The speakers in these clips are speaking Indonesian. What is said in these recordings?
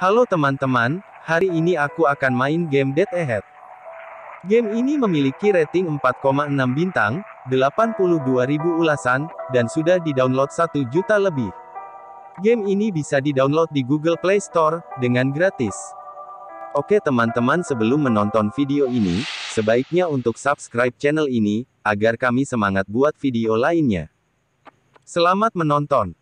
Halo teman-teman, hari ini aku akan main game Dead Ahead. Game ini memiliki rating 4,6 bintang, 82.000 ulasan, dan sudah di-download 1 juta lebih. Game ini bisa di-download di Google Play Store, dengan gratis. Oke teman-teman sebelum menonton video ini, sebaiknya untuk subscribe channel ini, agar kami semangat buat video lainnya. Selamat menonton!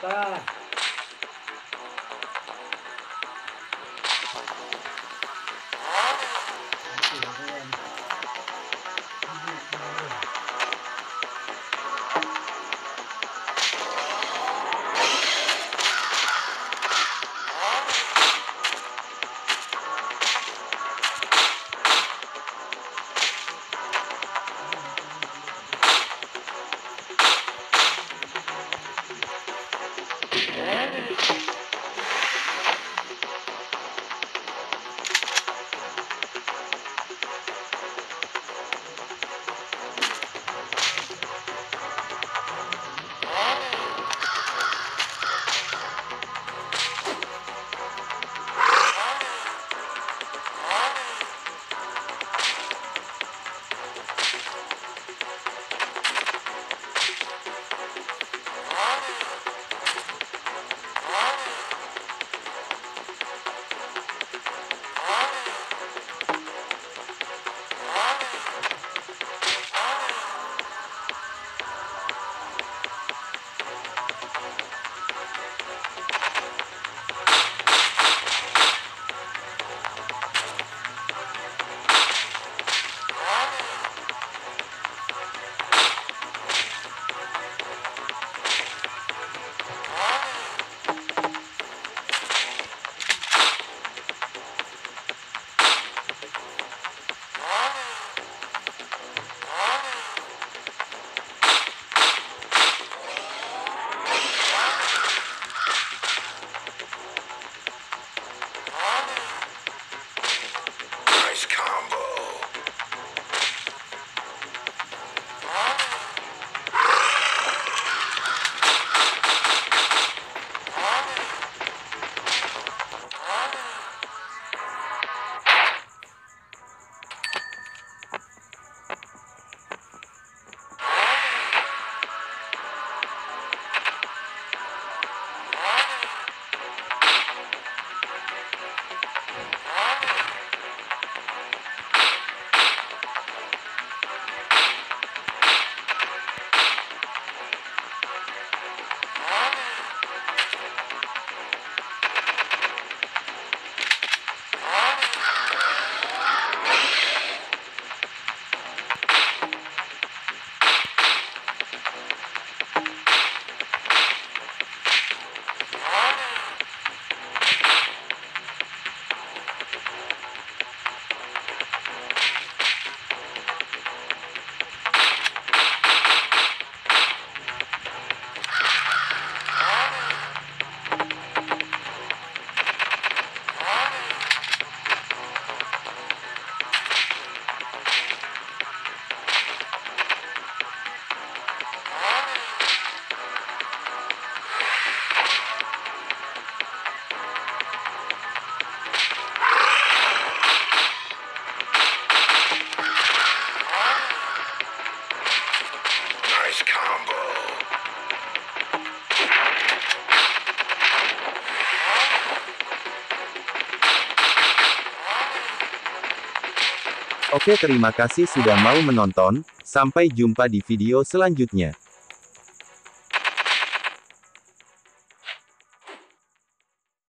papá. Oke terima kasih sudah mau menonton, sampai jumpa di video selanjutnya.